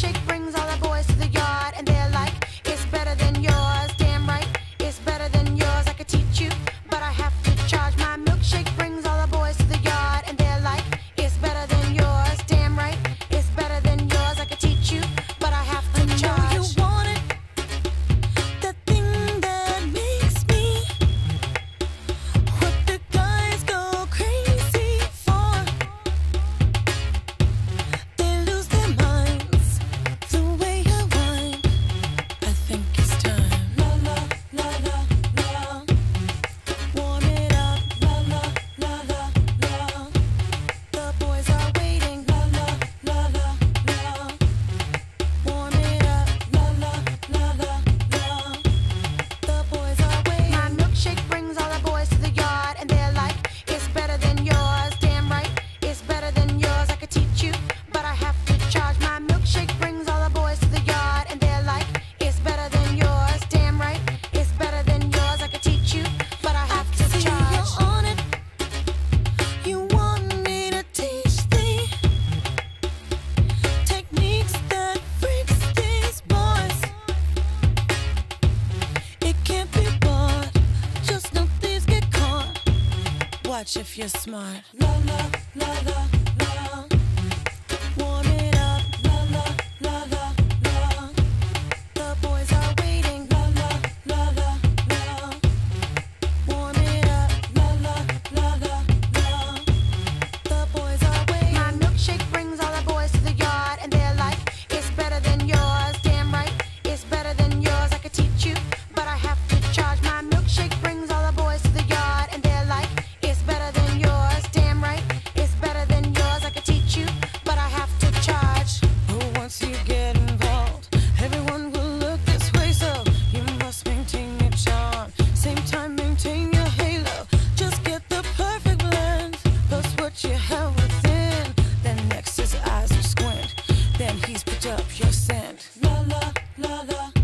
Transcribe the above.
shake, bring if you're smart. La la la. what you within. Then next his eyes are squint. Then he's picked up your scent. La la la la.